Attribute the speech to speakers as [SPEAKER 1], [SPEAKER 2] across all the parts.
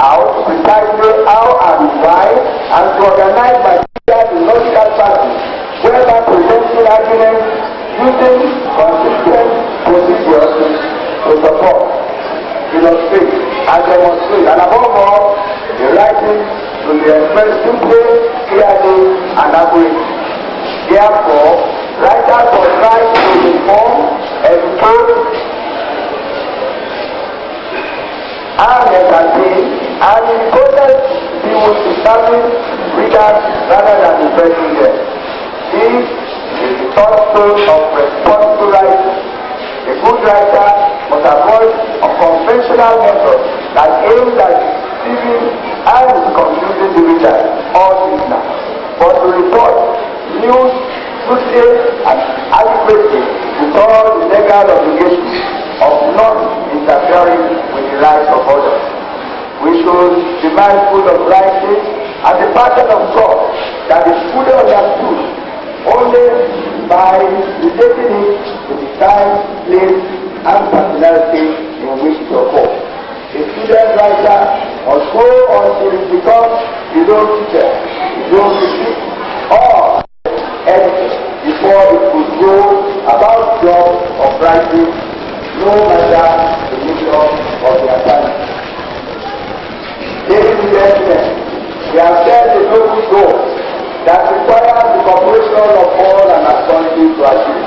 [SPEAKER 1] out precisely how and why and to organize by the logical party whereby presenting arguments using consistent procedures to support, illustrate, and demonstrate, and above all, the writing to be expressed simply, clearly, and accurately. Therefore, writers must try to inform, educate, and entertain, and in the process, he will establish readers rather than impressing them. This is the cornerstone of responsible writing. A good writer must avoid unconventional methods that aim at deceiving and confusing the reader or listener, but to report news truthfully and adequately with all the legal obligations of not interfering with the rights of others. We should be mindful of writing as a pattern of God that is fully understood only by relating it to the time, place, and personality in which it occurs. A student writer must go until it becomes his own teacher, his own critic, or editor before it could go about the job of writing, no matter the nature of the assignment. And gentlemen, we have set a noble goal that requires the cooperation of all and astounding to achieve.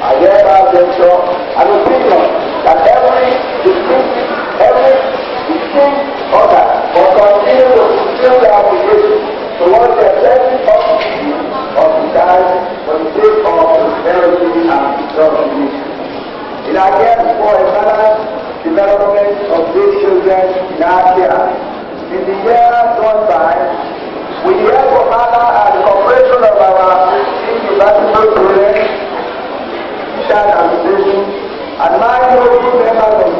[SPEAKER 1] I hereby venture an opinion that every distinct, every distinct order must continue to fulfill their obligation towards the blessing of the of the time for the sake of prosperity and development. Our quest for a balanced development of these children in Asia, in the year gone by, with the help of Allah and the cooperation of our university students, teachers and students, and my noble members of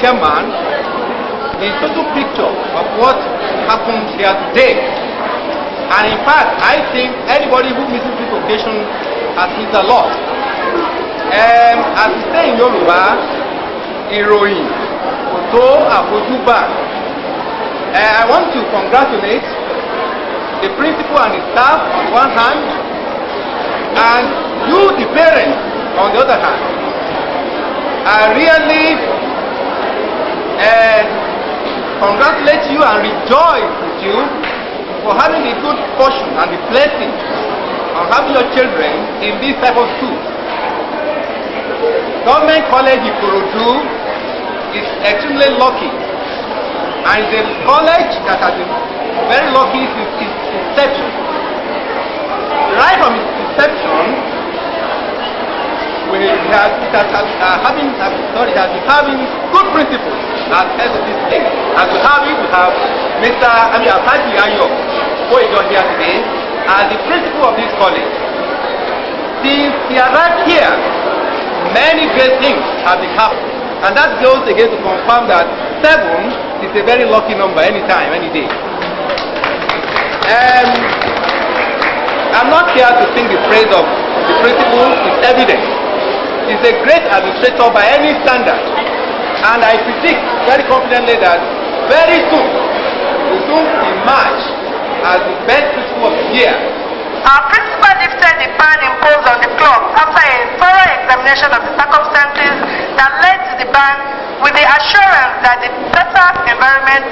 [SPEAKER 2] chairman the total picture of what happened here today. And in fact, I think anybody who misses this occasion has missed a lot. Um, as we say in Yoruba, ìròyìn kò tó àfojúbà. Uh, I want to congratulate the principal and the staff on one hand, and you, the parents, on the other hand. I really congratulate you and rejoice with you for having the good fortune and the blessing of having your children in this type of school. Government College Ikorodu is extremely lucky and it's a college that has been very lucky since its inception. Right from its inception, we have, it has, uh, having, uh, sorry, it has been having good principles as head of this thing. As we have it, we have Mr. I mean, Alhaji Ayo, who is not here today, as the principal of this college. Since he arrived here, many great things have been happening. And that goes again to confirm that seven is a very lucky number anytime, any day. Um, I'm not here to sing the praise of the principal, it's evident. He's a great administrator by any standard. And I predict very confidently that very soon, we soon emerge as the best principal of the year.
[SPEAKER 3] Our principal lifted the ban imposed on the club after a thorough examination of the circumstances that led to the ban with the assurance that the better environment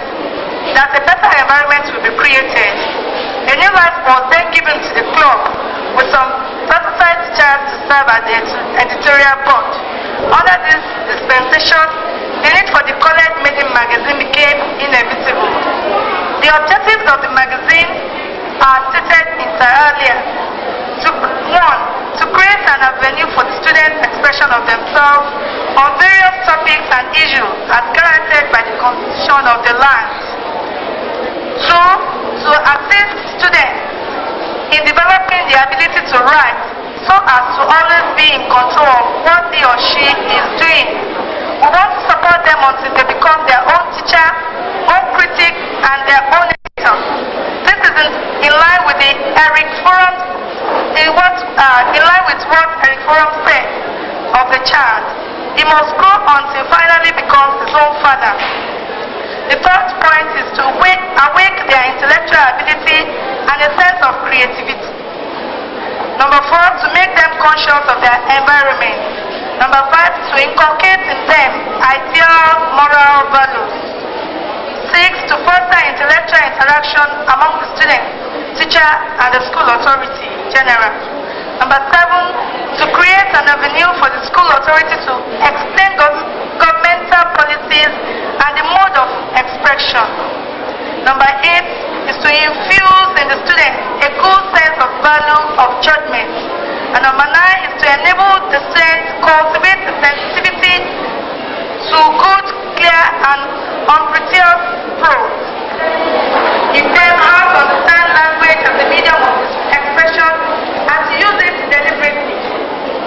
[SPEAKER 3] that a better environment will be created. A new life was then given to the club with some certified teachers to serve as the editorial board. Under this dispensation, the need for the college maiden magazine became inevitable. The objectives of the magazine are stated inter alia. To, one, to create an avenue for the students' expression of themselves on various topics and issues as guaranteed by the constitution of the land. Two, to assist students in developing the ability to write so as to always be in control of what he or she is doing. We want to support them until they become their own teacher, own critic, and their own editor. This is in, in line with the Erich Fromm, in, what, uh, in line with what Erich Fromm said of the child. He must grow until finally becomes his own father. The third point is to awake their intellectual ability and a sense of creativity. Number four, to make them conscious of their environment. Number five, to inculcate in them ideal moral values. Six, to foster intellectual interaction among the students, teacher, and the school authority in general. Number seven, to create an avenue for the school authority to gov- governmental policies and the mode of expression. Number eight is to infuse in the students a good sense of value of judgment. And number nine is to enable the students cultivate the sensitivity to good, clear, and unpretentious prose. Give them how to understand language as a medium of expression and to use it deliberately.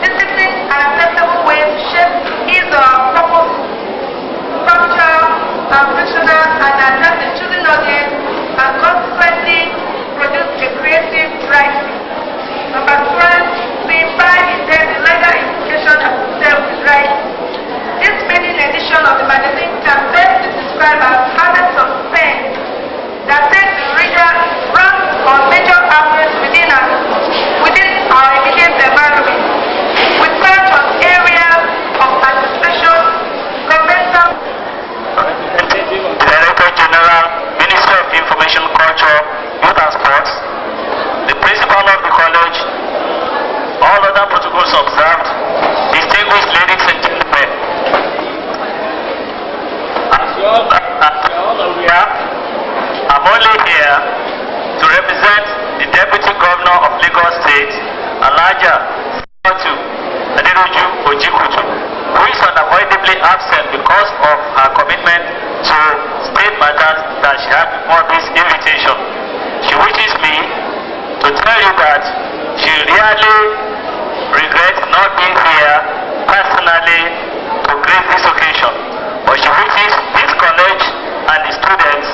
[SPEAKER 3] Discipline and acceptable ways to shape his or her purpose, structure, uh, and functional and address the choosing audience and consequently produce a creative writing. Number 12, to imbibe in the legal implication of self-writing. This maiden edition of the magazine can best be described as habits of pen that take the reader round on major areas within our, within our immediate environment. We touch on areas of administration, governmental,
[SPEAKER 4] Director General, Ministry of Information Culture, Youth and Sports, the principal of the college, all other protocols observed, distinguished ladies and gentlemen. As you all, as you all aware, I'm only here to represent the Deputy Governor of Lagos State, Alhaja Sinatu Aderoju Ojikutu, who is unavoidably absent because of her commitment to state matters that she had before this invitation. she wishes me to tell you that she really regrets not being here personally to grace this occasion. But she wishes this college and the students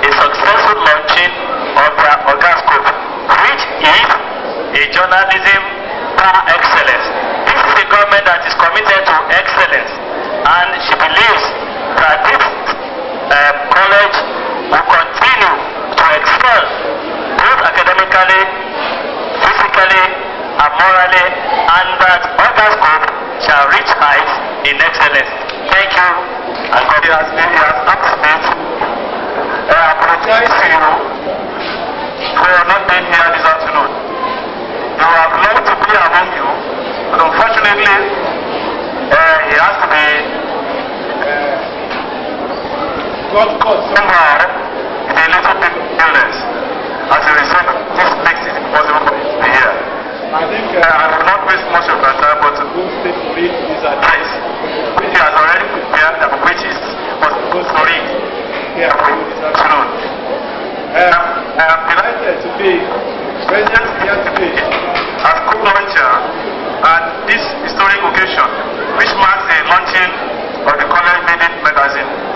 [SPEAKER 4] a successful launching of their Orgascope, which is a journalism par excellence. This is a government that is committed to excellence, and she believes that this uh, college will continue to excel both academically, physically, and morally, and that Orgascope shall reach heights in excellence. Thank you, and God has been has asked me to apologize to you for not being here this afternoon. You have loved to be among you, but unfortunately, uh, he has to be somehow in a little bit illness. As a result, this makes it impossible for him to be here. I think uh, I will not waste much of my time, but to go to read his address, which he has already prepared and which is was supposed to read here for you this afternoon. Um, I am delighted to be present here today as co-launcher at this historic occasion, which marks the launching of the College Minute magazine.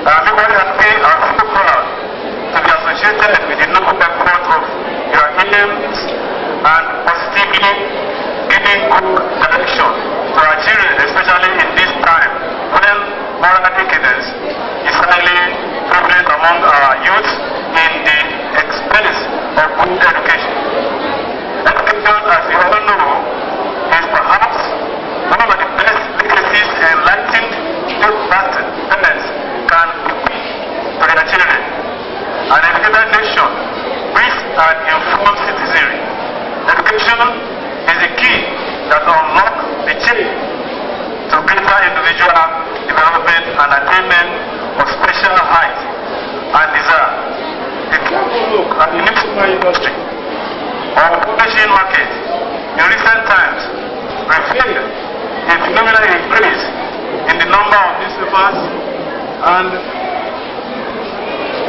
[SPEAKER 4] Equally happy and so proud to be associated with the noble effort of your aims and positively giving good direction to our children, especially in this time when moral decadence is highly prevalent among uh, our youth in the expense of good education. Education, as you all know, is perhaps one of the best legacies enlightened bequeath to their children. An educated nation breeds an informed citizenry. Education is the key that unlocks the chain to greater individual development and attainment of special height and desire. A careful look at the newspaper industry or publishing market in recent times revealed a phenomenal increase in the number of newspapers and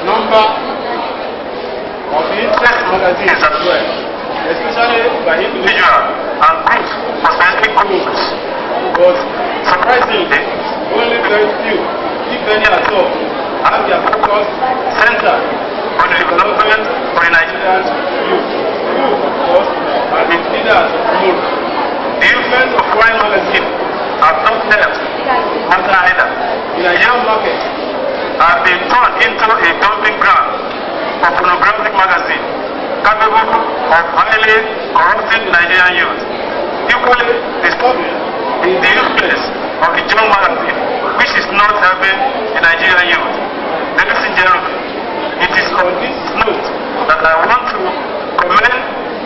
[SPEAKER 4] number of the interest magazines as well, especially by individuals and groups for specific goals. But surprisingly, only very few, if any at all, have their focus centered on the development of the Nigerian youth, who, of course, are the leaders of tomorrow. The influence of foreign magazine have not helped matter either. The Nigerian market have been turned into a dumping ground for pornographic magazine capable of highly corrupting Nigerian youth. Equally disturbing is the influence of the John magazine, which is not helping the Nigerian youth. Ladies and gentlemen, it is on this note that I want to commend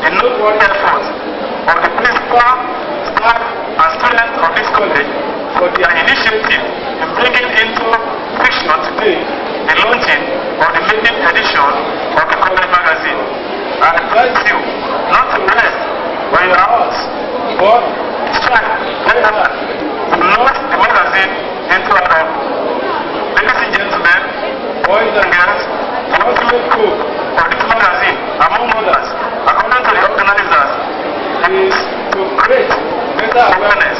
[SPEAKER 4] the noteworthy efforts of the principal, staff, and students of this college for their initiative in bringing into fiction today the launching of the maiden edition of the college magazine. I advise you not to rest on your house, but strive very hard to launch the magazine into adult. Ladies and gentlemen, boys and girls, the ultimate goal of this magazine, among others, according to the organizers, is to create better awareness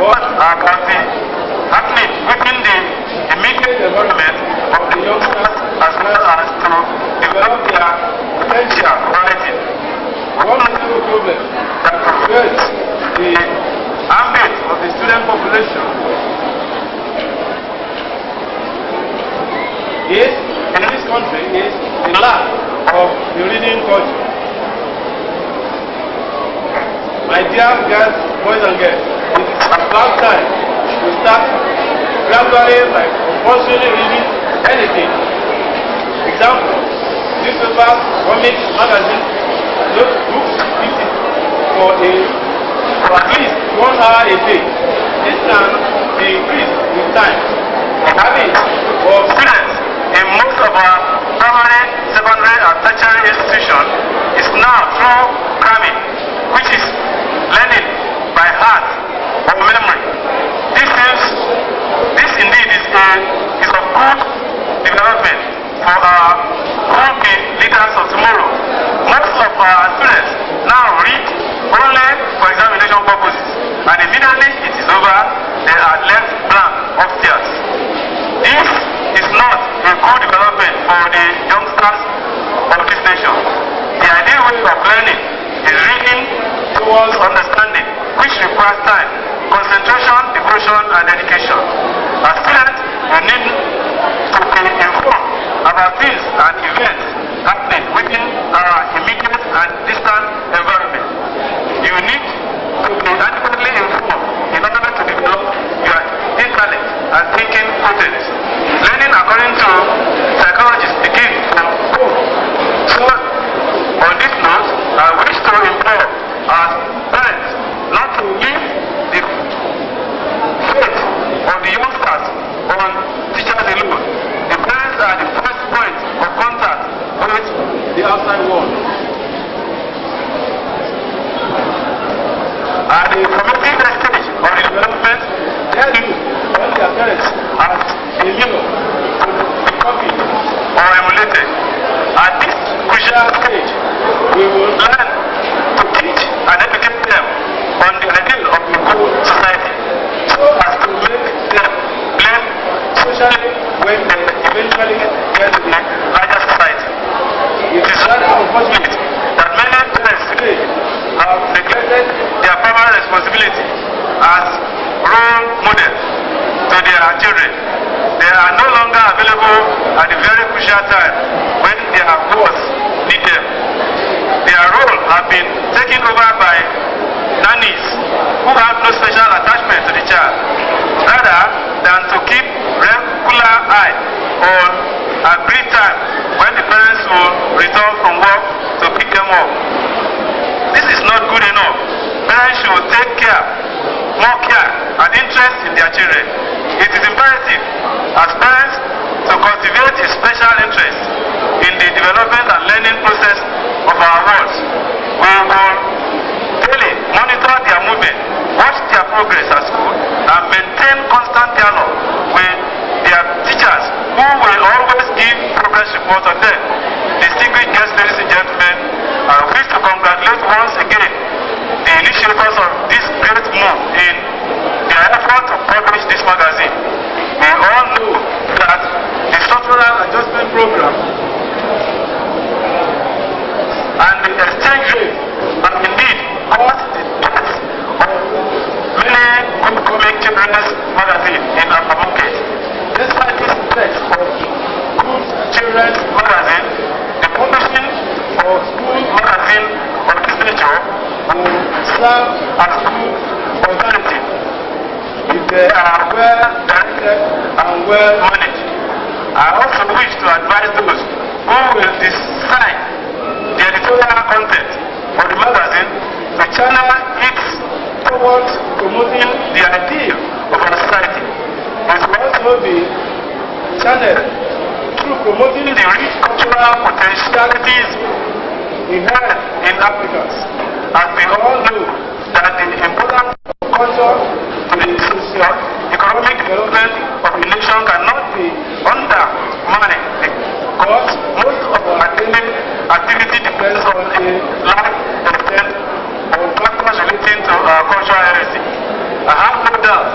[SPEAKER 4] what about the happening within the immediate environment of the youngsters as well as to develop their potential quality. One notable problem that pervades the ambit of the student population is, in this country, is the lack of the reading culture. My dear girls, boys and girls, it is about time to start gradually by compulsory reading anything. Example, newspapers, comics, magazines, notebooks, etc. for a for at least one hour a day. This can be increased with time. The habit of students in most of our primary, secondary, and tertiary institutions is now through cramming, which is learning by heart or memory. This is this indeed is a uh, is of good development for our will be leaders of tomorrow. Most of our students now read only for examination purposes, and immediately it is over, they are left blank upstairs. This is not a good development for the youngsters of this nation. The ideal way of learning is reading towards understanding, which requires time, concentration, devotion, and education. As students, you need to be informed about things and events happening within our immediate and distant environment. You need to be adequately informed in order to develop your intellect and thinking potence. Learning according to psychologists begins from home. So, on this note, I wish to implore our parents not to leave the faith of the youngsters on teachers alone. The parents are the first point of contact with the outside world. At the formative stage of the development, their youth when their parents as a mirror to be or emulated. At this crucial stage, we will learn to teach and educate them on the ideal of a good society so as to make them blame socially when they eventually get to the larger society. It is rather unfortunate that many parents today uh, um, have neglected their primary responsibility as role models to their children. They are no longer available at the very crucial time when their boss need them. Their role have been taken over by nannies who have no special attachment to the child, rather than to keep regular eye on agreed time when the parents will return from work to pick them up. This is not good enough. Parents should take care, more care and interest in their children. It is imperative as parents to cultivate a special interest in the development and learning process of our wards. We will daily monitor their movement, watch their progress at school, and maintain constant dialogue with their teachers who will always give progress report on them. Distinguished guests, ladies and gentlemen, I wish to congratulate once again the initiators of this great move in their effort to publish this magazine. We all know that the structural adjustment program and the exchange rate have indeed caused the death of many good comic children's magazines in our market. Despite this threat good children's magazine, the publishing of school magazine of this nature will serve as good alternative if they are well directed and well managed. I also wish to advise those who will decide the editorial content of the magazine to channel it towards promoting the ideal of our society. It will also be channeled through promoting the rich cultural potentialities inherent in Africans. As we all know that the importance of culture to the socio-economic development of a nation cannot be undermined because most of our academic activity depends on a large extent on factors relating to our cultural heritage. I have no doubt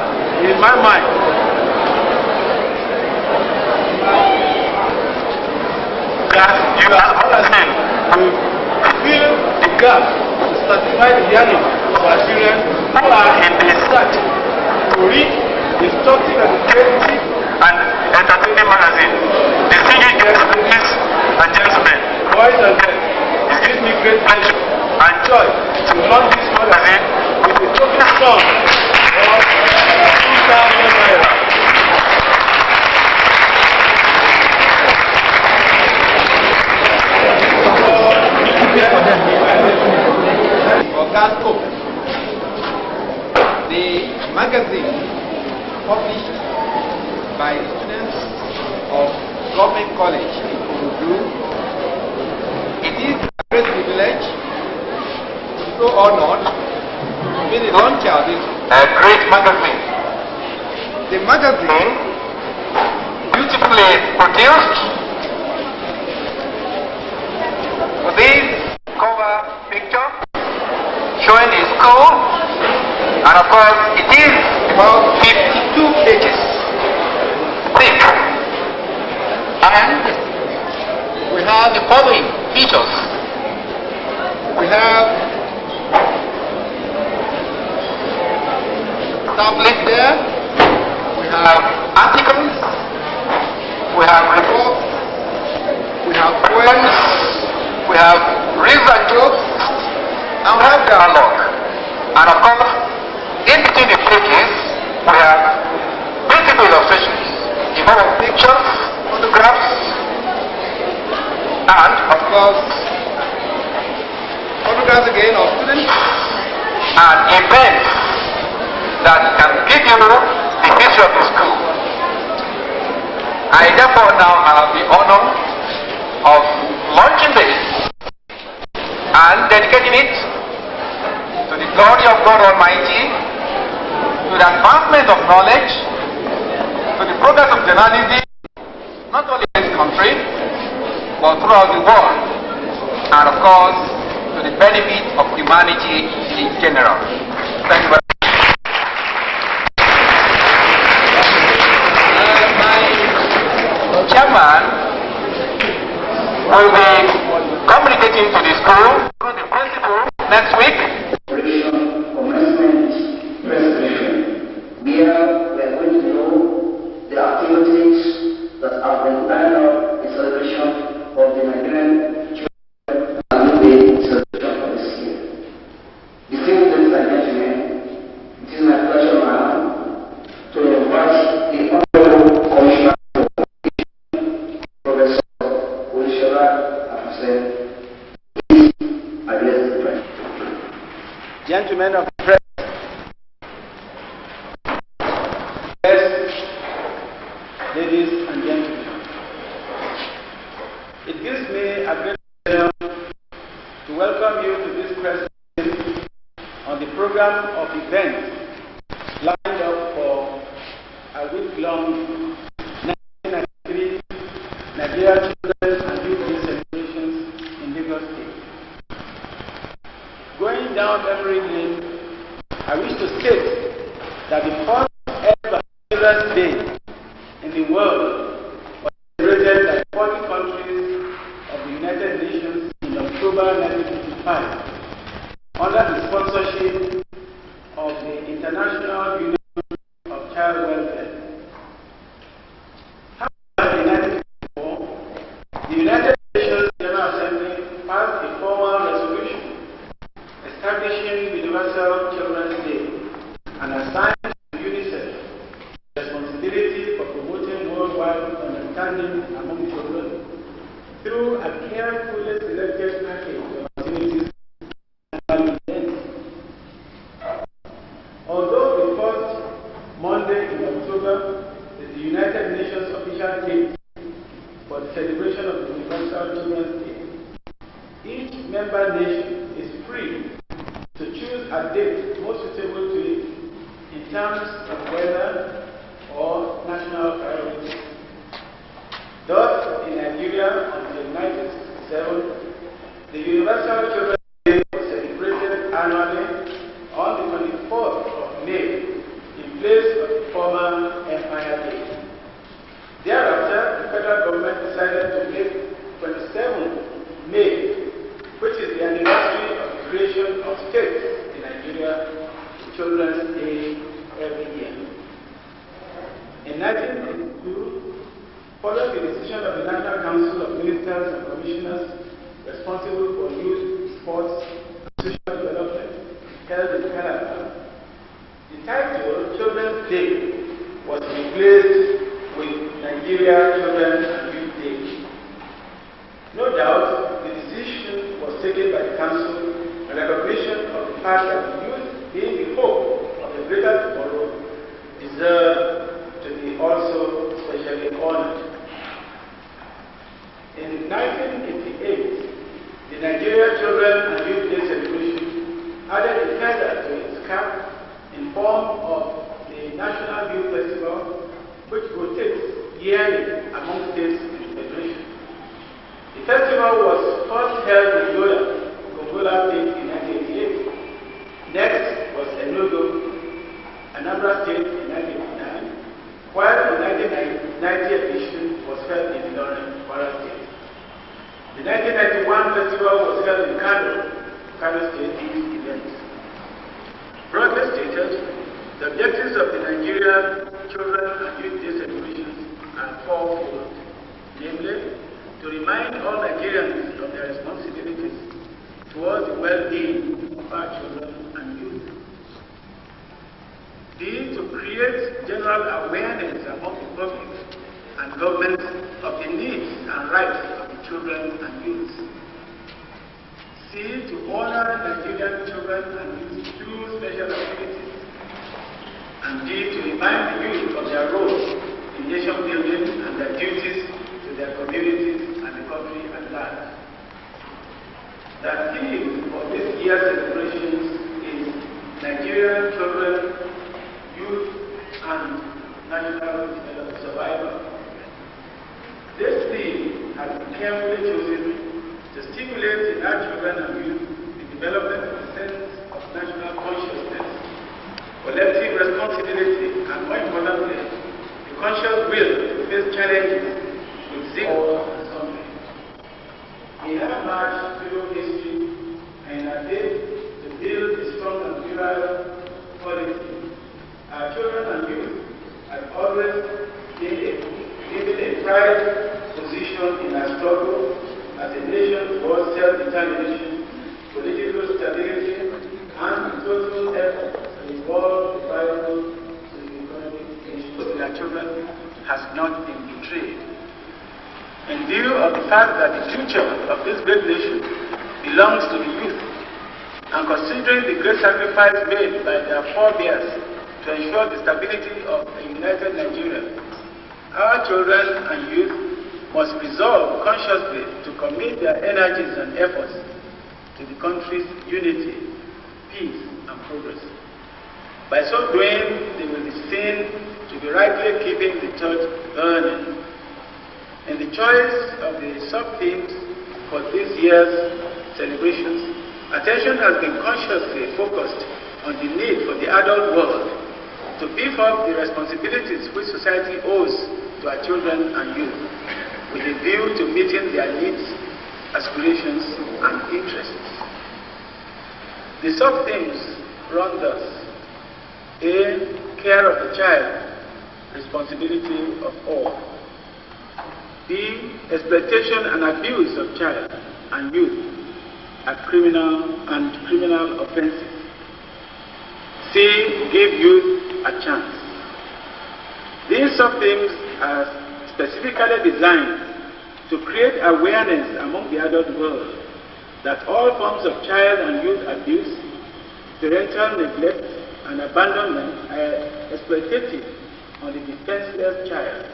[SPEAKER 4] in my mind that you are understand will fill the gap to satisfy the yearning of our children who are in the search to read instructive, educative, and entertaining magazine. Distinguished guests, ladies and gentlemen, boys and girls, it gives me great pleasure and joy to launch this magazine with a token sum of 2,000 naira.
[SPEAKER 2] Orgasco, the magazine published by students of Government College in Kurudu. It is a great privilege so honored to be the launcher of this
[SPEAKER 4] A great magazine,
[SPEAKER 2] The magazine
[SPEAKER 4] beautifully produced,
[SPEAKER 5] And of course, it is about 52 pages thick. And we have the following features. We have tablets there. We have articles. We have reports. We have poems. We have research jobs. And we have dialogue. And of course, through illustrations in pictures, photographs, and of course, photographs again of students and events that can give you the history of the school. I therefore now have the honor of launching this and dedicating it to the glory of God Almighty, to the advancement of knowledge, to the progress of journalism, not only in this country, but throughout the world, and of course, to the benefit of humanity in general. Thank you very much. Uh, chairman will be communicating to the school through the principal next week.
[SPEAKER 6] things that have been
[SPEAKER 7] lined up in celebration of the Nigerian has been carefully chosen to stimulate in our children and youth the development of a sense of national consciousness, collective responsibility, and more importantly, the conscious will to face challenges with zeal and something. We have marched through history and are to build a strong and virile polity. Our children and youth have always been given a pride in our struggle as a nation towards self-determination, political stability, and total effort to evolve viable children has not been betrayed. In view of the fact that the future of this great nation belongs to the youth, and considering the great sacrifice made by their forebears to ensure the stability of a united Nigeria, our children and youth must resolve consciously to commit their energies and efforts to the country's unity, peace, and progress. By so doing, they will be seen to be rightly keeping the church burning. In the choice of the sub-themes for this year's celebrations, attention has been consciously focused on the need for the adult world to beef up the responsibilities which society owes to our children and youth, with a view to meeting their needs, aspirations, and interests. The sub-themes run thus. A. Care of the child, responsibility of all. B. Exploitation and abuse of child and youth are criminal and criminal offenses. C. Give youth a chance. These sub-themes are specifically designed to create awareness among the adult world that all forms of child and youth abuse, parental neglect, and abandonment are exploitative on the defenseless child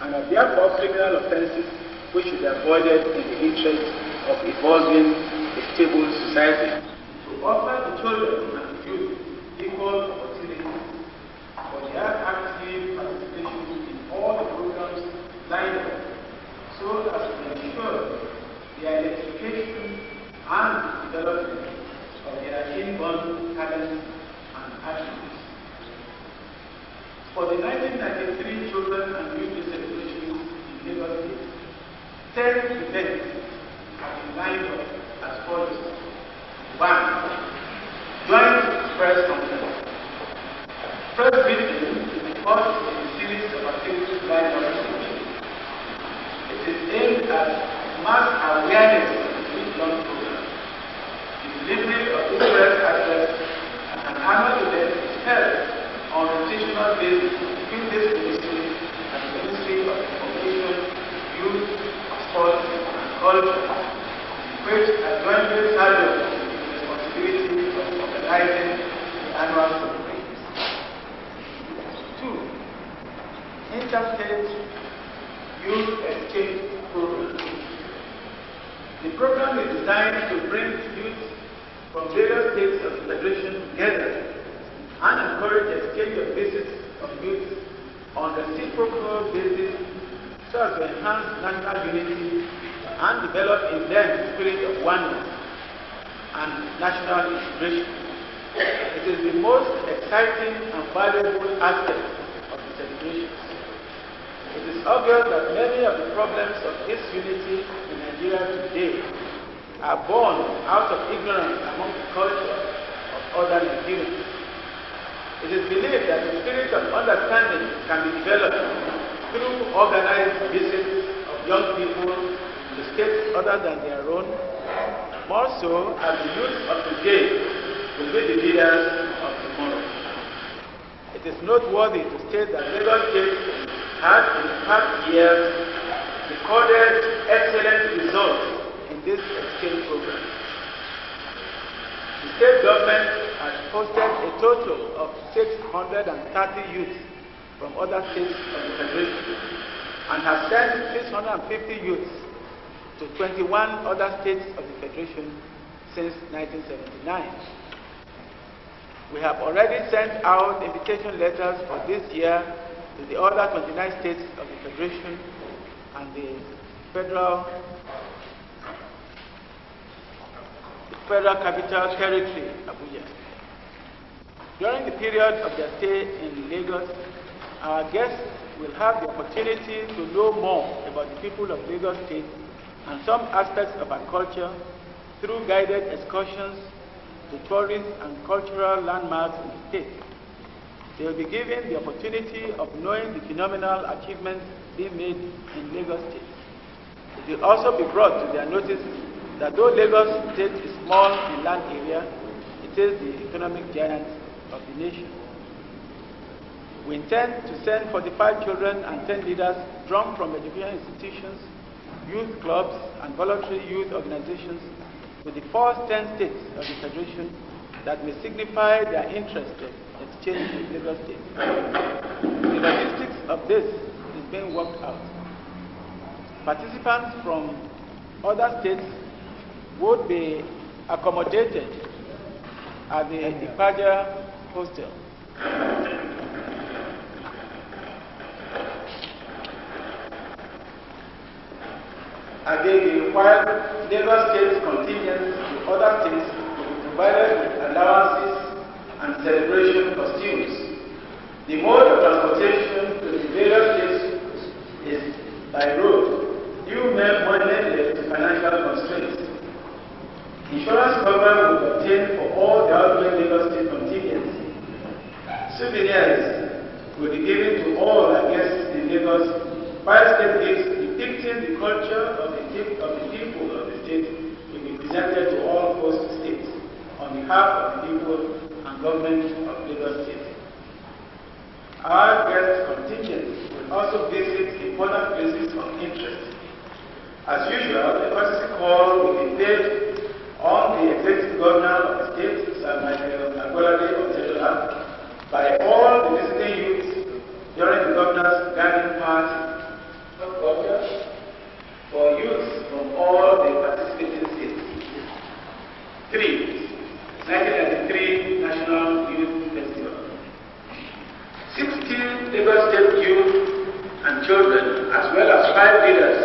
[SPEAKER 7] and are therefore criminal offenses which should be avoided in the interest of evolving a stable society. To offer the children and youth equal opportunities for their active participation in all the programs lined up so as to ensure the education and development of their inborn talents and attributes. For the 1993 Children and Youth celebrations in Lagos State, 10 events have been lined up as follows. One, joint press conference. Press briefing is the first in a series of activities lined up is aimed at mass awareness of the launch program. The delivery of press address and an annual event is held on a rotational basis between this ministry and the Ministry of Information, Youth, Sport, and Culture, which are jointly with the responsibility of organizing the annual celebration. Two, interstate youth exchange program. The program is designed to bring youth from various states of Federation together and encourage exchange of visits of youth on a reciprocal basis so as to enhance national unity and develop in them the spirit of oneness and national integration. It is the most exciting and valuable aspect of the celebration. It is obvious that many of the problems of this unity in Nigeria today are born out of ignorance among the culture of other Nigerians. It is believed that the spirit of understanding can be developed through organized visits of young people to states other than their own, more so as the youth of today will be the leaders of tomorrow. It is noteworthy to state that Lagos State has in the past years recorded excellent results in this exchange program. The state government has hosted a total of 630 youths from other states of the Federation and has sent 650 youths to 21 other states of the Federation since 1979. We have already sent out invitation letters for this year the other 29 states of the Federation and the Federal, the Federal Capital Territory, Abuja. During the period of their stay in Lagos, our guests will have the opportunity to know more about the people of Lagos State and some aspects of our culture through guided excursions to tourist and cultural landmarks in the state. They will be given the opportunity of knowing the phenomenal achievements being made in Lagos State. It will also be brought to their notice that though Lagos State is small in land area, it is the economic giant of the nation. We intend to send 45 children and 10 leaders drawn from educational institutions, youth clubs, and voluntary youth organizations to the first 10 states of the Federation that may signify their interest in exchange with Lagos State. The logistics of this is being worked out. Participants from other states would be accommodated at the departure hostel. Again, required Lagos State contingents to other states will be provided with allowances and celebration costumes. The mode of transportation to the various states is by road, due mainly to financial constraints. Insurance cover will be obtained for all the outgoing Lagos State contingents. Souvenirs will be given to all our guests in Lagos, five state gifts depicting the culture of the, of the people of the state will be presented to all host states on behalf of the people government of Lagos State. Our guest contingent will also visit important places of interest. As usual, the courtesy call will be paid on the executive governor of the state, Sir Michael Agbolade Otedola, by all the visiting youths during the governor's garden party for youths from all the participating states. Three, 1993 National Youth Festival. 16 Lagos State youth and children, as well as five leaders,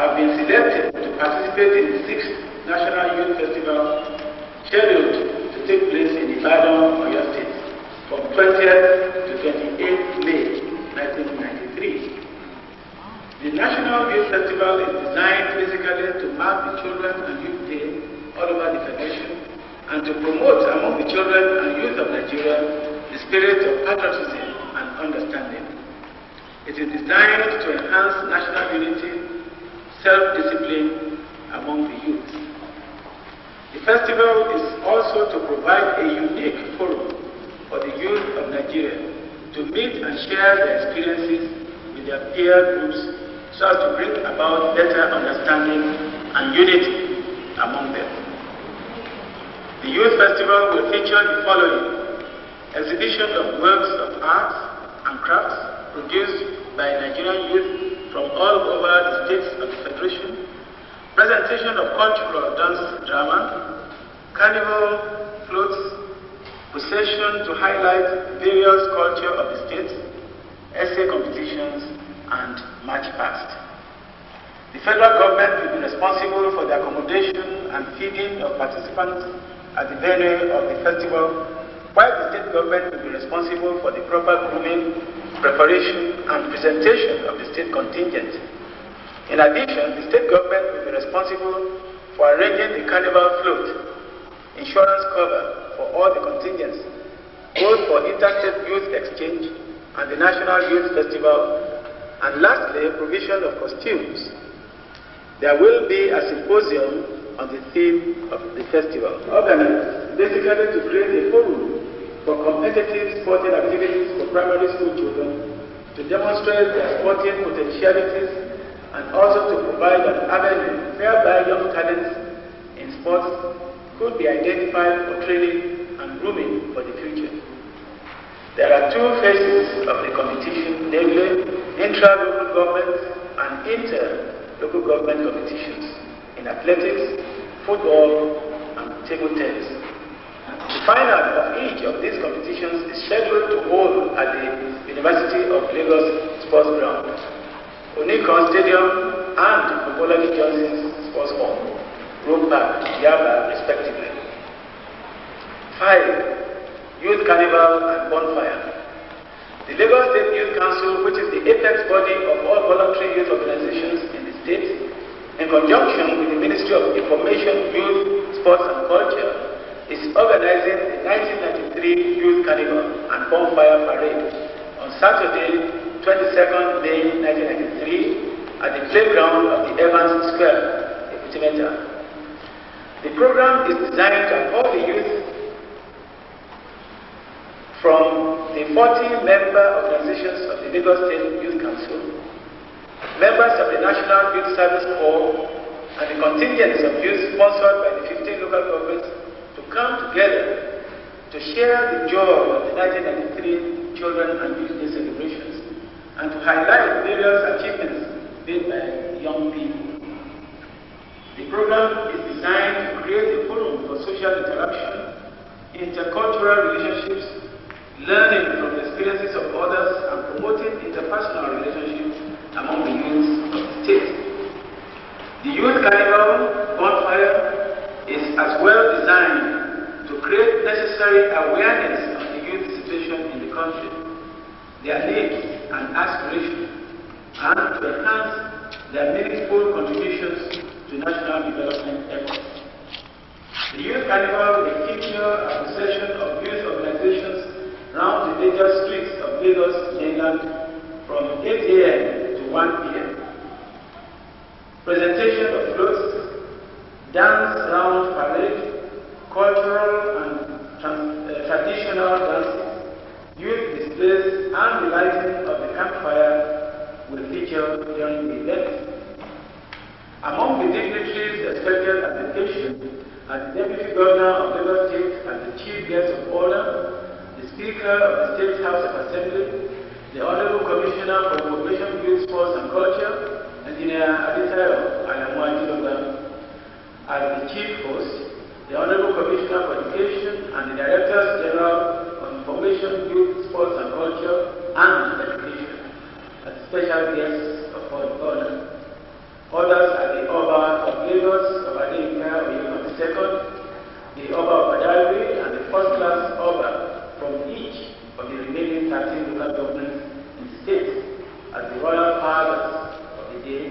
[SPEAKER 7] have been selected to participate in the sixth National Youth Festival scheduled to take place in Ibadan, Oyo State, from 20th to 28th May 1993. The National Youth Festival is designed basically to mark the Children and Youth Day all over the Federation and to promote among the children and youth of Nigeria the spirit of patriotism and understanding. It is designed to enhance national unity, self-discipline among the youth. The festival is also to provide a unique forum for the youth of Nigeria to meet and share their experiences with their peer groups so as to bring about better understanding and unity among them. The Youth Festival will feature the following exhibition of works of art and crafts produced by Nigerian youth from all over the states of the Federation, presentation of cultural dance drama, carnival floats, procession to highlight various culture of the states, essay competitions, and march past. The federal government will be responsible for the accommodation and feeding of participants at the venue of the festival, while the state government will be responsible for the proper grooming, preparation, and presentation of the state contingent. In addition, the state government will be responsible for arranging the carnival float, insurance cover for all the contingents, both for interstate youth exchange and the National Youth Festival, and lastly, provision of costumes. There will be a symposium on the theme of the festival, organized basically to create a forum for competitive sporting activities for primary school children to demonstrate their sporting potentialities and also to provide an avenue whereby young talents in sports could be identified for training and grooming for the future. There are two phases of the competition, namely intra-local government and inter-local government competitions in athletics, football, and table tennis. The final of each of these competitions is scheduled to hold at the University of Lagos Sports Ground, Onikan Stadium, and Mobolaji Johnson Sports Hall, Rowe Park, Yaba, respectively. Five, Youth Carnival and Bonfire. The Lagos State Youth Council, which is the apex body of all voluntary youth organizations in the state, in conjunction with the Ministry of Information, Youth, Sports and Culture, is organizing the 1993 Youth Carnival and Bonfire Parade on Saturday, 22nd May 1993 at the playground of the Evans Square, Ebute-Metta. The program is designed to involve the youth from the 40 member organizations of the Lagos State Youth Council, members of the National Youth Service Corps, and the contingents of youth sponsored by the 15 local governments to come together to share the joy of the 1993 Children and Youth Day celebrations and to highlight various achievements made by young people. The program is designed to create a forum for social interaction, intercultural relationships, learning from the experiences of others, and promoting interpersonal relationships among the youths of the state. The Youth Carnival Bonfire is as well designed to create necessary awareness of the youth situation in the country, their needs and aspirations, and to enhance their meaningful contributions to national development efforts. The Youth Carnival will feature a procession of youth organizations round the major streets of Lagos mainland from 8 a.m. to 1 p.m. Presentation of floats, dance round parade, cultural and trans- uh, traditional dances, youth displays, and the lighting of the campfire will feature during the event. Among the dignitaries expected at the occasion are the Deputy Governor of Lagos State and the Chief Guest of Honor, the Speaker of the State House of Assembly, the Honorable Commissioner for Information, Youth, Sports and Culture, Engineer Aditayo Alamuajiloga. As the Chief Host, the Honorable Commissioner for Education and the Directors General of Information, Youth, Sports and Culture and Education, as special guests of honor. Others are the Oba of Lagos, Oba Adeyinka Oyekan II, the Oba of Badagry, and the first class Oba from each of the remaining 13 local governments in the state as the royal fathers of the day,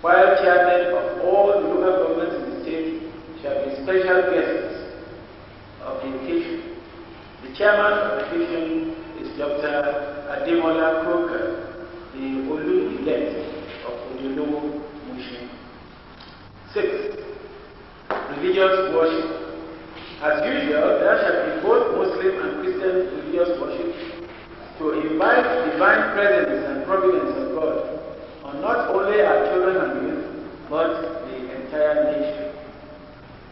[SPEAKER 7] while chairmen of all the local governments in the state shall be special guests of the occasion. The chairman of the occasion is Dr. Ademola Kroker, the Olu-elect of Ojolowo Mushin. Six, religious worship. As usual, there shall be both Muslim and Christian religious worship to invite divine presence and providence of God on not only our children and youth, but the entire nation.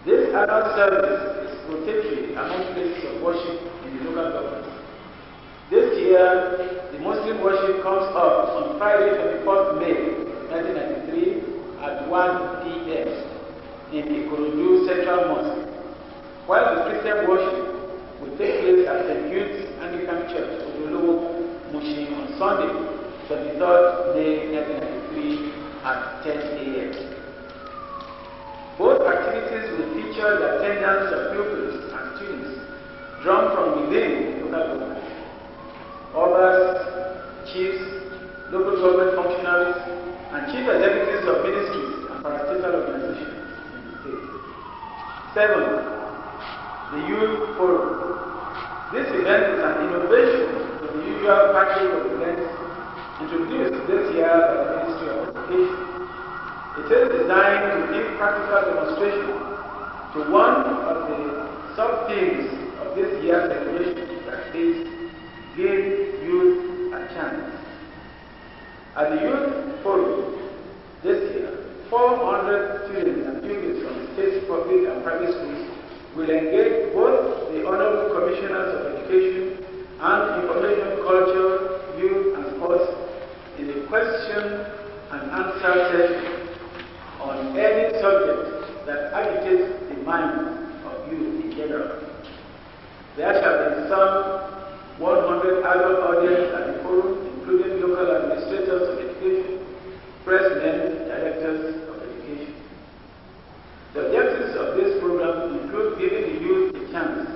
[SPEAKER 7] This annual service is rotatory among places of worship in the local government. This year, the Muslim worship comes up on Friday, 24th May 1993 at 1 p.m. in the Ikorodu Central Mosque, while the Christian worship will take place at St. Jude's Anglican Church, of the Lord Mushin on Sunday, 23rd May 1993 at 10 a.m. Both activities will feature the attendance of pupils and students drawn from within local government. Others, chiefs, local government functionaries, and chief executives of ministries and parastatal organizations in the state. Seven, the youth forum. This event is an innovation to the usual package of events introduced this year by the Ministry of Education. It is designed to give practical demonstration to one of the sub-themes of this year's celebration that is Give Youth a Chance. At the Youth Forum this year, 400 students and pupils from state public and private schools will engage both the Honorable Commissioners of Education and Information, Culture, Youth and Sports in a question and answer session on any subject that agitates the mind of youth in general. There shall be some 100 adult audience at the forum, including local administrators of education, president, directors the objectives of this program include giving the youth a chance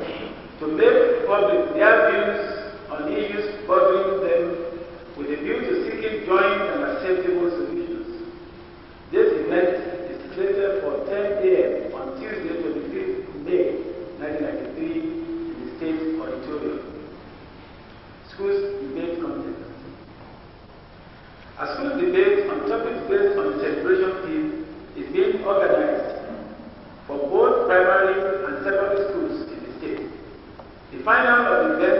[SPEAKER 7] to make public their views on issues bothering them with a view to seeking joint and acceptable solutions. This event is slated for 10 a.m. on Tuesday, 25th May 1993 in the State Auditorium. Schools debate contest. find out that if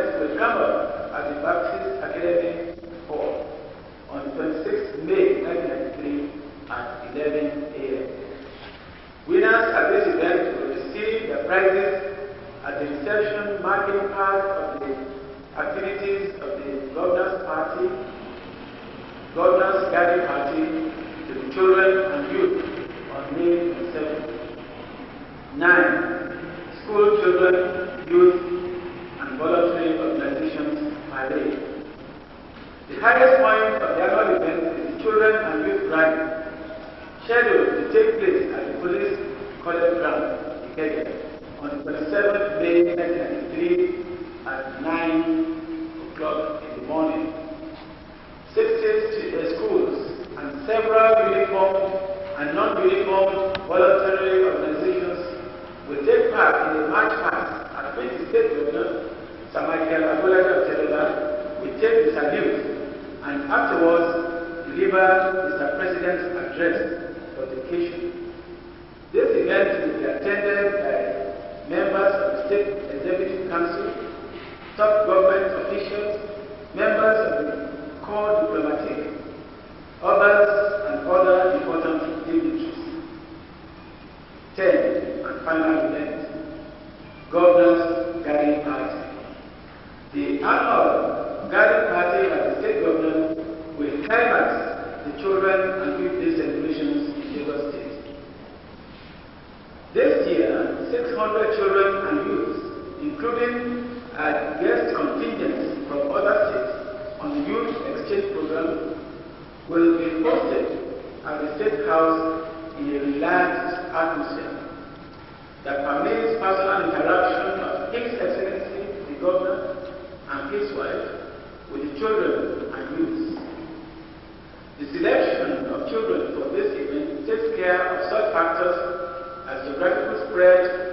[SPEAKER 7] with the children and youth. The selection of children for this event takes care of such factors as geographical spread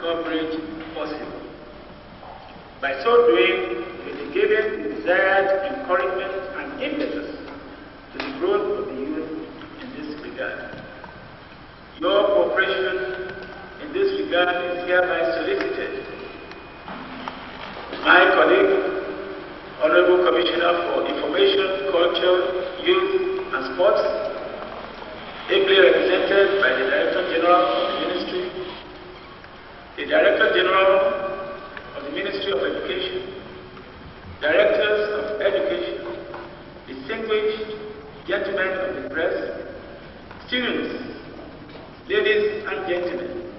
[SPEAKER 7] coverage possible. By so doing, you'll be given the desired encouragement and impetus to the growth of the youth in this regard. Your cooperation in this regard is hereby solicited. My colleague, Honorable Commissioner for Information, Culture, Youth and Sports, ably represented by the Director General of the Ministry, the Director General of the Ministry of Education, Directors of Education, distinguished gentlemen of the press, students, ladies and gentlemen,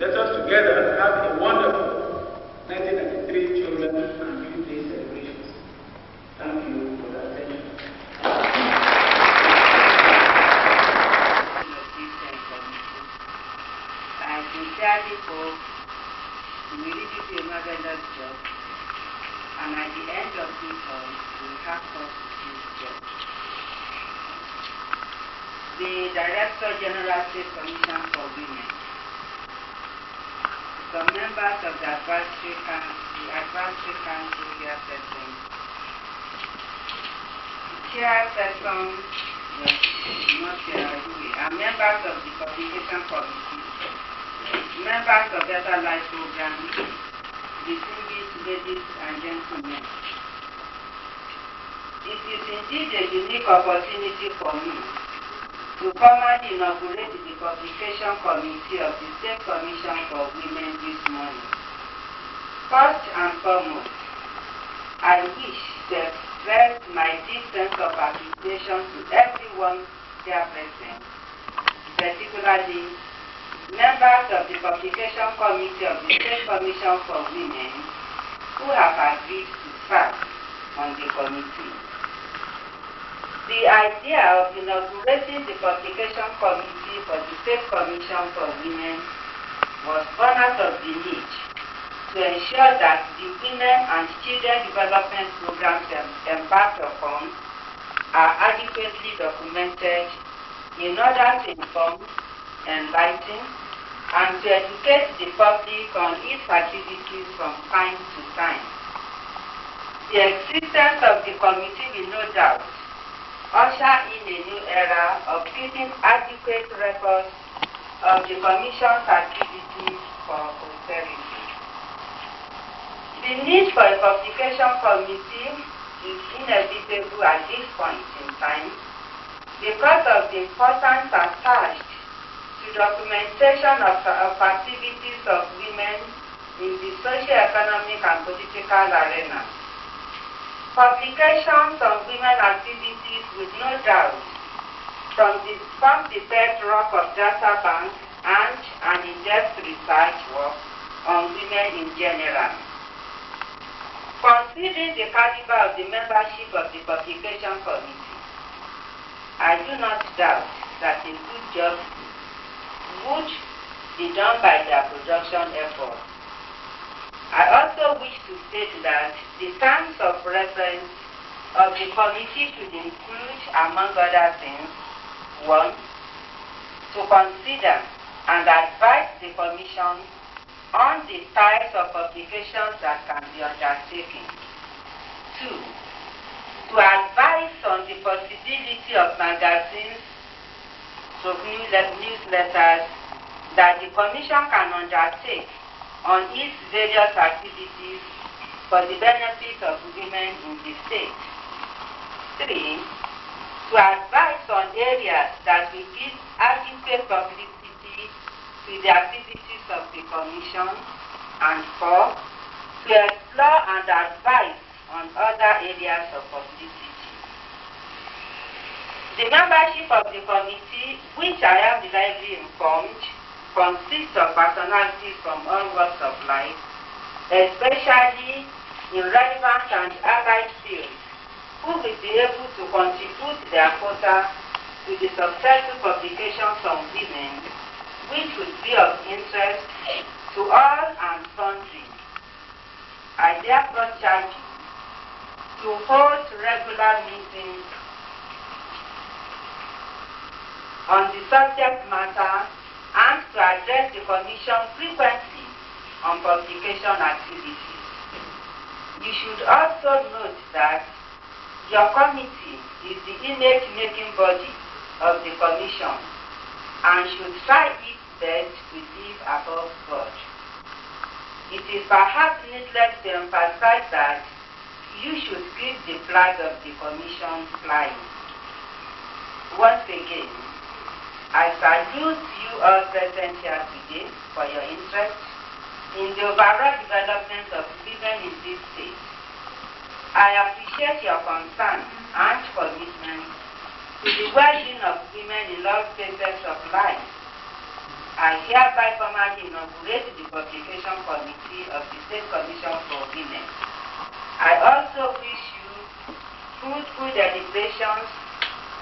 [SPEAKER 7] let us together have a wonderful 1993 Children and Youth Day celebrations. Thank you
[SPEAKER 8] Advisory Council, Advisory Council present, Chairperson, yes, not here, and members of the Publication Committee, members of Better Life Program, distinguished ladies and gentlemen. It is indeed a unique opportunity for me to formally inaugurate the Publication Committee of the State Commission for Women this morning. First and foremost, I wish to express my deep sense of appreciation to everyone here present, particularly members of the Publication Committee of the State Commission for Women who have agreed to serve on the committee. The idea of inaugurating the Publication Committee for the State Commission for Women was born out of the need to ensure that the women and children development programs em- embarked upon are adequately documented in order to inform, enlighten, and to educate the public on its activities from time to time. The existence of the committee will no doubt usher in a new era of keeping adequate records of the Commission's activities for posterity. The need for a publication committee is inevitable at this point in time because of the importance attached to documentation of, of activities of women in the socio-economic and political arena. Publications of women activities will no doubt from the, bedrock of data bank and an in-depth research work on women in general. Considering the caliber of the membership of the publication committee, I do not doubt that a good job would be done by their production effort. I also wish to state that the terms of reference of the committee should include, among other things, one, to consider and advise the Commission on the types of publications that can be undertaken. Two, to advise on the possibility of magazines, so newslet- newsletters that the Commission can undertake on its various activities for the benefit of women in the state. Three, to advise on areas that will give adequate publicity to the activities of the Commission, and four, to explore and advise on other areas of publicity. The membership of the committee, which I am reliably informed, consists of personalities from all walks of life, especially in relevant and allied fields, who will be able to contribute their quota to the successful publications on women, which would be of interest to all and sundry. I therefore charge you to hold regular meetings on the subject matter and to address the Commission frequently on publication activities. You should also note that your committee is the image-making body of the Commission and should try its best we live above board. It is perhaps needless to emphasize that you should keep the flag of the Commission flying. Once again, I salute you all present here today for your interest in the overall development of women in this state. I appreciate your concern and commitment to the well-being of women in all phases of life. I hereby formally inaugurate the publication committee of the State Commission for Women. I also wish you fruitful deliberations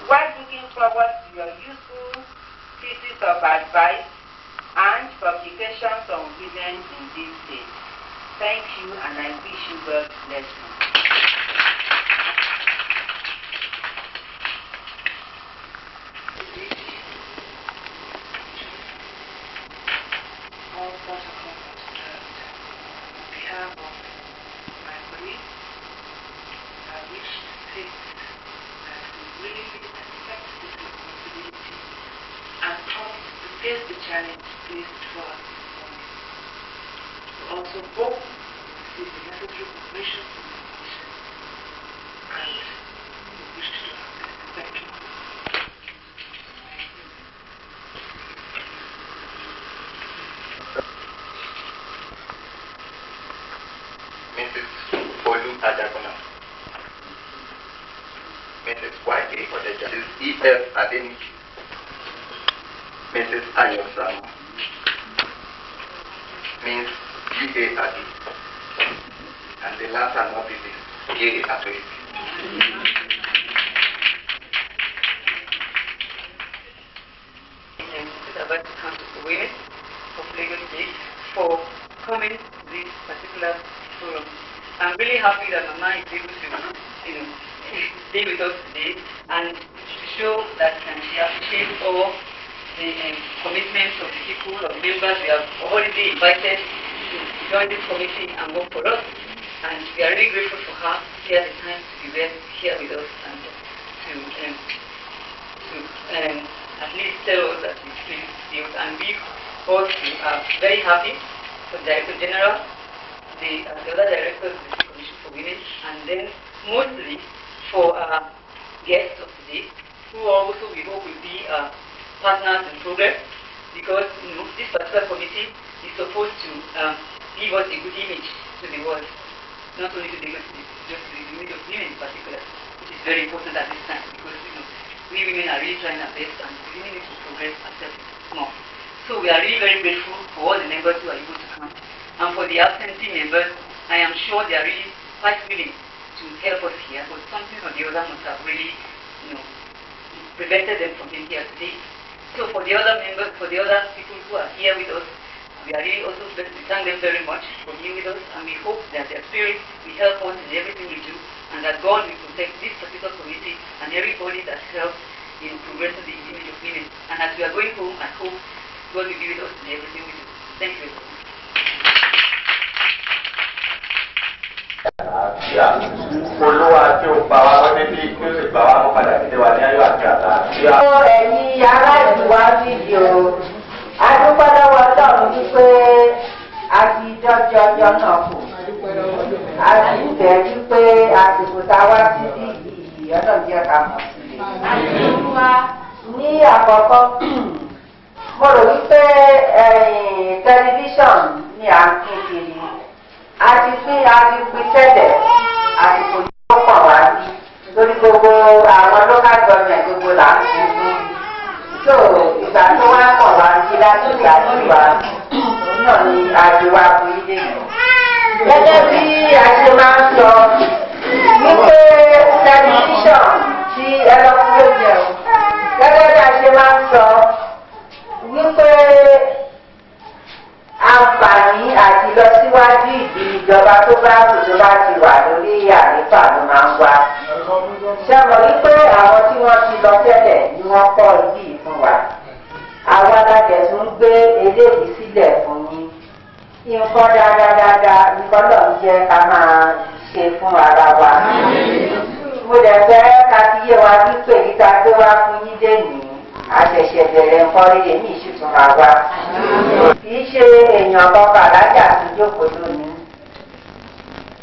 [SPEAKER 8] while looking forward to your useful pieces of advice and publications on women in this state. Thank you and I wish you God's blessing.
[SPEAKER 9] All being here today. So for the other members, for the other people who are here with us, we are really also we thank them very much for being with us, and we hope that their spirit will help us in everything we do, and that God will protect this particular community and everybody that helps in progressing the image of women. And as we are going home, I hope God will be with us in everything we do. Thank you.
[SPEAKER 10] Àlàáfíà olúwa tí ó pa wá lọ́dẹ bí kí ó sì gbà wá mọ́ padà sílé wa ní ayọ̀ àti àlàáfíà.
[SPEAKER 11] Ó ẹ̀yin ará ìlú wa fídíò adúpẹ́ lọ́wọ́ ọlọ́run wípé a ti dọ́jọ́ ọjọ́ náà kù. A sì bẹ̀ wípé àsìkò tá a wá sí sí yìí ọlọ́run ká mọ̀ sílẹ̀. Ní àkọ́kọ́, mo rò wípé tẹlifí
[SPEAKER 8] ní à ń kiri a ti pín a ti pín tẹ́lẹ̀ àsìkò yìí ó pọ̀ wá sí. Lórí gbogbo àwọn local government gbogbo là ń pín fún so ìgbà tó wá pọ̀ wá sí wà òun náà ni wa fún ilé gẹ́gẹ́ bí a ṣe máa ń sọ wípé tẹlifíṣàn tí ẹlọ́kùn ló jẹ o. Gẹ́gẹ́ bí a ṣe máa ń sọ wípé àǹfààní àti lọsíwájú ìdí ìjọba tó bá tó bá ti wà lórí àléfà ló máa ń wá. ṣé mọ̀ wípé àwọn tí wọ́n ti lọ tẹ́lẹ̀ ni wọ́n kọ́ ibi yìí fún wa. àwa alájẹ tún gbé eléyìí sílẹ̀ fún yín. nǹkan dáadáa nǹkan náà ń jẹ́ ká máa ṣe fún ara wa. mo dẹ̀ fẹ́ ká ti yé wa wípé ìta tó wá fún yín dé nìyí àṣẹ̀ṣẹ̀ bẹ̀rẹ̀ nǹkan rí èmi ìṣùtún máa wá. kì í ṣe èèyàn kankan alájà tó jókòó lónìí.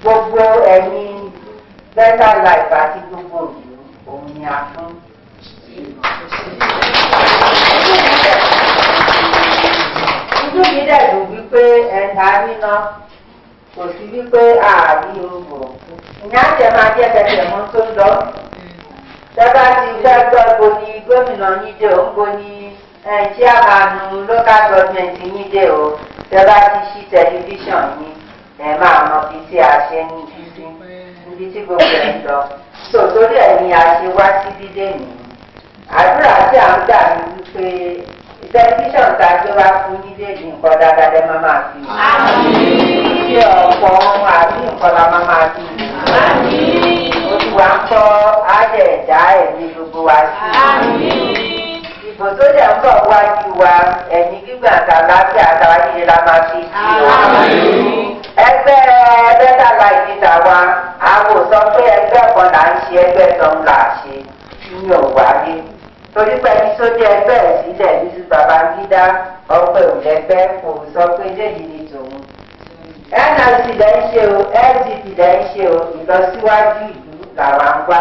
[SPEAKER 8] gbogbo ẹ̀yin better life àti gbogbo ìlú òun ni a fún. ojú mi dẹ̀ dùn wípé ẹ̀ka níná kò sí wípé ààrí orúkọ. ìyá àjẹ máa jẹ́ tẹ̀tẹ̀ mọ́ tó lọ tẹ́bá ti fẹ́ gbọ́ bo ni gómìnà yín dé o ń bo ni chairmanu local government yín dé o tẹ́bá ti ṣí tẹlifíṣàn yín ẹ̀ máa mọ ibi tí a ṣe ń bí sí ibi tí gbogbo ẹ̀ ń lọ. tó torí ẹ̀ ni a ṣe wá síbí lẹ́nu. àdúrà tí à ń gbà ní wípé tẹlifíṣàn tá a gbé wá fún yín nǹkan dáadáa lẹ́ máa máa fi. Jẹ́ ń bọ̀ wájú wa ẹ̀mí gbígbà àtàlábí àtàwá yìí la máa fi sí o. ẹgbẹ́ bẹ́tà láìsí tàwa àwọn sọ pé ẹgbẹ́ kan là ń ṣe ẹgbẹ́ kan là ṣe ní òwáyé. torí tó dé ẹgbẹ́ ẹ̀ sílẹ̀ ní sí babangida ọpẹ́ òlẹ́gbẹ́ kò sọ pé léyìí ni tòun. nlc lẹ́ ń ṣe o sdp lẹ́ ń ṣe o ìlọsíwájú ìlú làwa ń wá.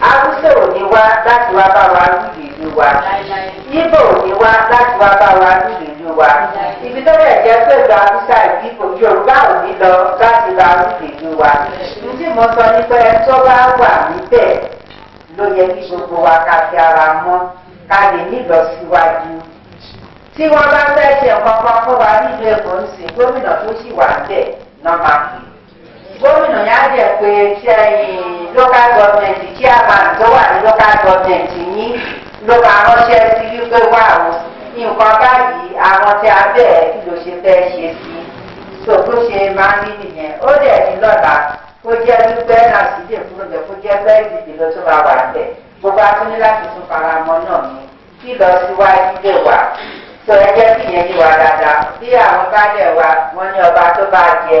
[SPEAKER 8] Awúsè ò ní wá láti wá bá wa lùlù ìlú wa. Ibo ò ní wá láti wá bá wa lùlù ìlú wa. Ibi tó lè jẹ́ pé ìlú Awúsá ìbíkò Yorùbá ò ní lọ láti bá lùlù ìlú wa. Ntí mo sọ ní pé tó bá wà níbẹ̀ ló yẹ kí gbogbo wa ká fi ara mọ́ ká lè nílọsíwájú. Tí wọ́n bá fẹ́ ṣe nǹkan kan fún wa nílùú Èkó ń sìn gómìnà tó sì wà níbẹ̀ náà máa gómìnà yà jẹ pé local government chairman tó wà ní local government yín ló máa ránṣẹ́ sí wípé wà ó nǹkan báyìí àwọn tí a bẹ̀ẹ́ kí ló ṣe fẹ́ ṣe sí? Tó tó ṣe máa ń rí nìyẹn. Ó dẹ̀ ní lọ́la kó jẹ́ wípé náà sì lè fún ọbẹ̀ kó jẹ́ pé ìdìbò ló tó máa wà bẹ̀ gbogbo atúní láti tún fara mọ́ náà ni. Kí lọ síwájú lè wà tó ẹ jẹ́ kí ìyẹn yí wa dáadáa. Bí àwọn bá dẹ̀ wa wọ́n ní ọba tó bá jẹ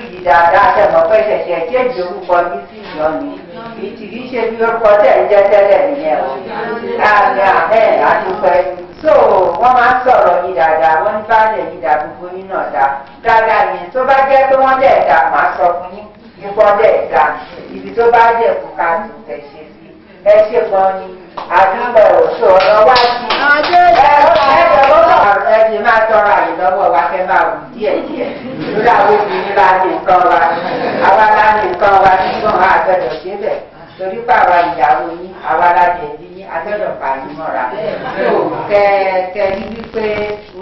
[SPEAKER 8] dáadáa ṣẹ̀mọ̀ pé ṣẹ̀ṣẹ̀ kéèjì orúkọ ní sí ìyọ ni. Ìtìrí ṣe bí orúkọ tẹ̀ ń jẹ́ tẹ́lẹ̀ nìyẹn o. Àmì àmẹ́ àdúpẹ́ so wọ́n máa ń sọ̀rọ̀ yìí dáadáa wọ́n ní báyìí yìí dá gbogbo yín náà dá. Dáadáa yẹn tó bá jẹ́ pé wọ́n dẹ̀ dá màá sọ fún yín nípa dẹ̀ dá. Ibi tó bá dẹ̀ kú ká tún tẹ̀ ṣe sí. Ẹ ṣe gan ni àdúgbò òṣù ọ̀rọ̀ wá sí ẹ ẹ lọ́wọ́ ẹ ti máa tọrọ àyè lọ́wọ́ wa kẹ́ máa wù díẹ̀ díẹ̀ lórí àwọn obìnrin la ní nǹkan wa àwa la ní nǹkan wa nígbọ̀n wa àgbẹ̀dọ̀ ṣe bẹ̀ torí pé àwa ìyàwó yín àwa la jẹ̀bi yín agbẹ́dọ̀ bá yín mọ́ra tó kẹ kẹ ní wípé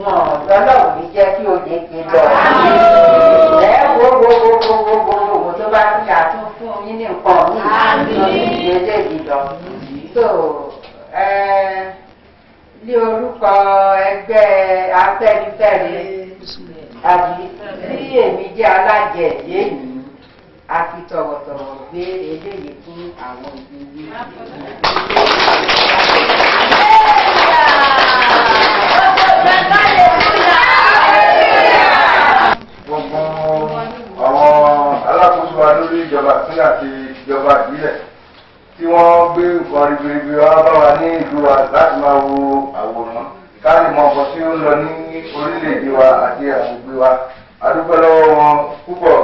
[SPEAKER 8] wọn lọ́lọ́run ní jẹ́ kí òye gbé lọ ẹ wo wo wo wo wo wo wo tó bá ti àtúntò. fún yín ní nǹkan mi lórí ìdílé ìdìdọ̀ so ní orúkọ ẹgbẹ́ afẹ́nifẹ́re àbí tí èmi jẹ́ alájẹ yéèyí a fi tọ̀wọ̀tọ̀wọ̀ gbé eléyìí fún àwọn òbí
[SPEAKER 12] gbogbo àwọn alákòóso wa lórí ìjọba ìpínlẹ̀ àti ìjọba ìbílẹ̀ tí wọ́n gbé nǹkan ribiribi wá bá wa ní ìlú wa láti máa wo àwòrán ká lè mọ ọkọ̀ tí ó ń lọ ní orílẹ̀-èdè wa àti àgbègbè wa. Adúpẹ́ lọ́wọ́ wọn púpọ̀.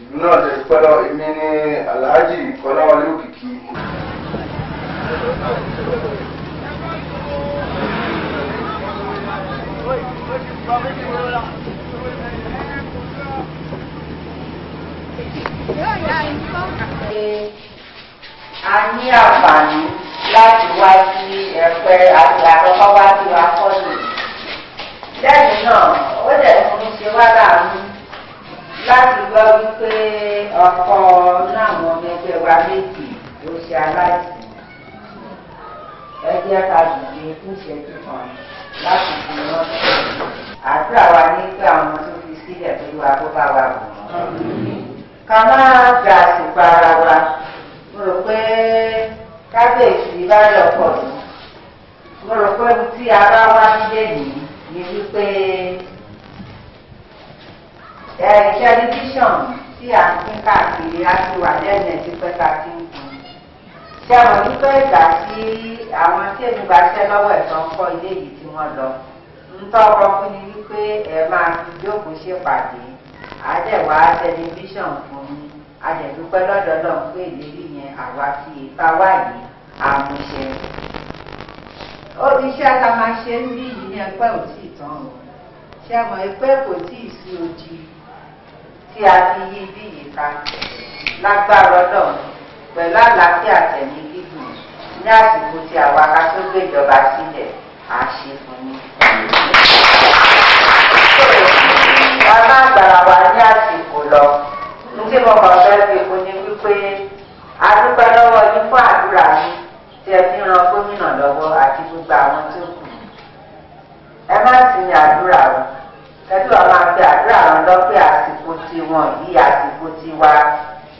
[SPEAKER 12] Ìlú náà lè lọ́wọ́ èmi ní alhaji kọ́láwọlé òkìkí.
[SPEAKER 8] A ní àǹfààní láti wá sí ẹ̀pẹ́ àti àkọ́kọ́ wá sí wa kọ́lù. lẹ́yìn náà ó dẹ̀ tún ṣe wá láàánú láti gbọ́ wípé ọkọ̀ náà wọn ẹgbẹ́ wa méjì ló ṣe aláìsí. ẹ jẹ́ ká dìde fún ìṣẹ́jú kan láti fi rántí. àdúrà wa ní pé àwọn tó fi sílẹ̀ pé wà tó bá wa wò wọ́n. ká má ga àsìkò ara wa rò pé kábíyèsí bá lọ pọ̀ jù. Mo rò pé tí a bá wá nílé yìí ni wípé tẹlifíṣàn tí a ń pín káàkiri á ti wà lẹ́nu ẹ̀ tí pẹ́ ká ti ń kun ṣé àwọn wípé ìgbà tí àwọn tí èmi bá ṣẹ́ lọ́wọ́ ẹ̀ ń kọ́ ilé yìí tí wọ́n lọ ń fún ni wípé ẹ máa fi jókòó ṣèpàdé. Àdẹ̀wà tẹlifíṣàn fún yín. Àdẹ̀dúpẹ́ lọ́dọ̀ náà pé ìlérí àwa fi ìta wá yìí àmúṣe. iṣẹ́ ta máa ṣe ń bí yìí ní ẹgbẹ́ ò tí ì tán o ṣé ẹ mọ̀ pé kò tí ì sí odi tí a fi yí bí yìí ká lágbára ọlọ́run pẹ̀lú àlàáfíà tẹ̀mí gígùn ní àsìkò tí àwa ká tó gbéjọba sílẹ̀ á ṣe fún yín. ká má gbàrà wá ní àsìkò lọ tí mo kàn fẹ́ fi wípé adúpẹ́ lọ́wọ́ yín fún àdúrà yín tí ẹ fi ran gómìnà lọ́wọ́ àti gbogbo àwọn tó kù. ẹ má sì ní àdúrà o. Kẹ́tù àwọn àgbẹ̀ àdúrà wọn lọ pé àsìkò tiwọn yìí àsìkò tiwa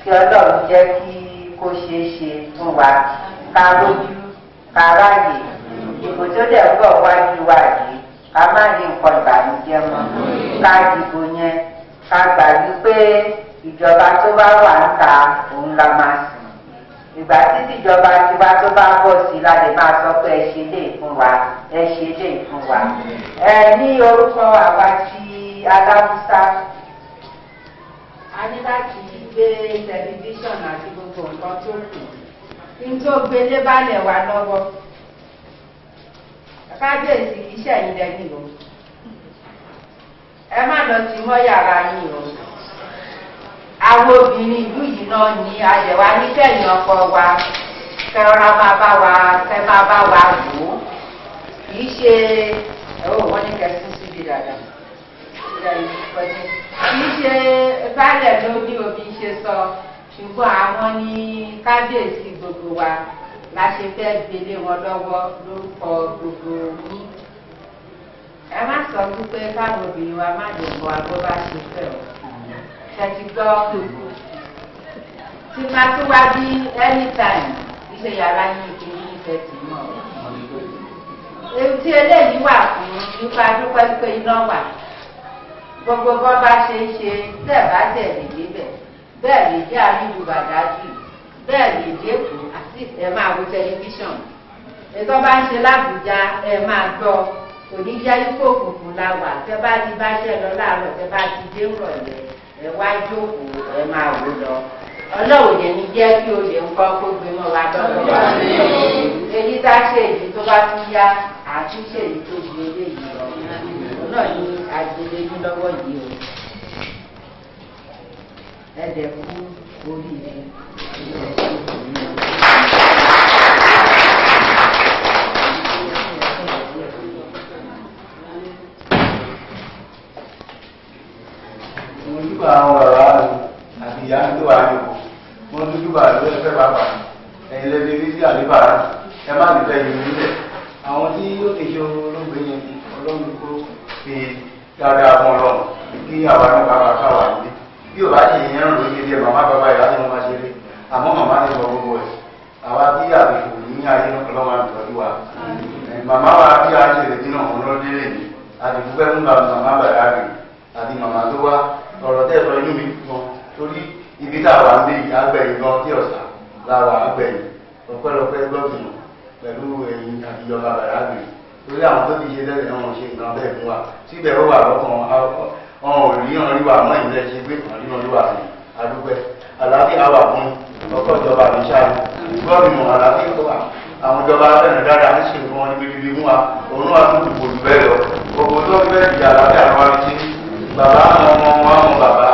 [SPEAKER 8] kí ọlọ́run jẹ́ kí kó ṣeé ṣe fún wa. Ká lójú ká ráàyè ìbò tó dẹ̀ ń bọ̀ wájú wa yìí ká má ní nǹkan ìbànújẹ́ mọ́. Ká dìbò yẹn ká gbà wípé ìjọba tó bá wà ń ta òun la máa sìn ìgbà tí ìjọba tiwa tó bá bọ̀ sí la lè máa sọ pé ẹ ṣe lè fún wa ẹ ṣe lè fún wa. ẹ ní orúkọ àwa tí aláwùsá a ní láti gbé tẹlifíṣọ̀nù àti gbogbo nǹkan tó kù kí n tó gbélé balẹ̀ wa lọ́wọ́. Kábíyèsí iṣẹ́ yìí lẹ́yìn o. Ẹ má lọ sí mọ́ yàrá yín o àwọn obìnrin ìlú yìí náà ní àyẹ̀wò aníkẹ́yìn ọkọ wa. Kẹrọra máa bá wa kẹ máa bá wa wò ó. Kì í ṣe ẹ̀wọ̀n wọn ní kẹsí síbi dáadáa. Kì í ṣe bálẹ̀ ló ní omi ṣe sọ. Ṣùgbọ́n àwọn ní kábíyèsí gbogbo wa la ṣe fẹ́ gbélé wọn lọ́wọ́ lórúkọ gbogbo yín. Ẹ má sọ wípé káwọn obìnrin wa má lè mọ agbó bá ṣe fẹ́ o tẹ̀sí gbọ́ tí máa tó wá bí anytime iṣẹ́ yàrá yín kì í fẹ́ tì mọ́. Tí eléyìí wà fún nípa dúpẹ́ pé iná wà. Gbogbo bọ́ bá ṣe ń ṣe tẹ̀ bá tẹ̀ lè débẹ̀ bẹ́ẹ̀ lè dé àríwú bàdájì bẹ́ẹ̀ lè kù àti ẹ̀ máa wo tẹlifíṣàn. Ètò bá ń ṣe lábùjá ẹ̀ máa gbọ́. Òní jẹ́ ikú òkùnkùn la wà. Tẹ́ bá ti bá ṣẹ́ lọ láàárọ̀ tẹ́ bá ti dé rọ̀lẹ́ ẹ wá jókòó ẹ máa wò lọ. Ọlọ́run yẹn ní jẹ́ kí o lè ń kọ́ kó gbé mọ́ wa lọ́wọ́ èyí tá a ṣe èyí tó bá tún yá àtúnṣe èyí tó di eléyìí lọ. Náà ní agbélé ní lọ́wọ́ yìí o. Ẹ dẹ̀ fún oríire.
[SPEAKER 12] Ojúbà àwọn bàbá mi àti ìyá mi tó wà nípò
[SPEAKER 7] mo dúdú bá ló ẹfẹ́ bàbá ẹ̀yin lẹ́bi rí sí àlébà ẹ má ti fẹ́ yìí nílẹ̀ àwọn tí ó ti ṣe olóògbé yẹn ọlọ́run kó fi dáadáa fún ọlọ́run. Kí àwa ní bàbá káwà nílé. Bí ò bá ṣe ìyẹn rìn lóye díẹ̀ màmá bàbá ìyá ni wọ́n máa ṣe rí àmọ́ màmá ti sọ gbogbo ẹ̀ àwa bí àbẹ̀kù ní ayé ọlọ́run àbẹ̀tọ́jú wa. Màmá wa bí a ṣe lè dín náà lè ní àti dúpẹ́ ń bá màmá bàrà rè àti màmá tó wá ọ̀rọ̀ tẹ́ sọ inú mi gan torí ibi tá a wà yìí agbẹ̀yìn gan tí ọ̀sà wà agbẹ̀yìn. Ọ̀pẹ́lọpẹ́ gbọ́dùnú pẹ̀lú ẹ̀yìn àti ìjọba bàrà torí àwọn tó ti ṣe lẹ́sẹ̀ náà wọ́n ṣe nǹkan bẹ́ẹ̀ fún wa. Síbẹ̀ ó wà lọ́kàn ọ̀hún ò rí hàn rí wa mọ́ ìlẹ̀ ṣe gbé hàn rí hàn rí wa ní adúpẹ́ àlàáfíà wà fún ọkọ̀ ìjọba àbíṣà gbọ́dùnú àlàáfíà wà. Àwọn ìjọba abẹ́rẹ́ dáadáa ń ṣe fún wọn níbi fún wa. Òun tún kò jù bẹ́ẹ̀ lọ. Gbogbo bẹ́ẹ̀ di àlàáfíà ní sí bàbá àwọn
[SPEAKER 8] formam da